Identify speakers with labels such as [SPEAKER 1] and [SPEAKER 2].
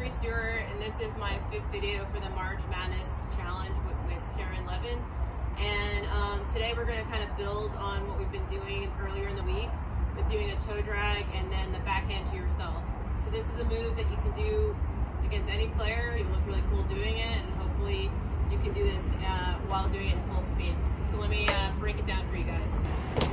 [SPEAKER 1] Sheree Stewart, and this is my fifth video for the March Madness Challenge with, with Karen Levin. And um, today we're going to kind of build on what we've been doing earlier in the week with doing a toe drag and then the backhand to yourself. So this is a move that you can do against any player. You look really cool doing it, and hopefully you can do this uh, while doing it in full speed. So let me uh, break it down for you guys.